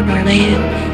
related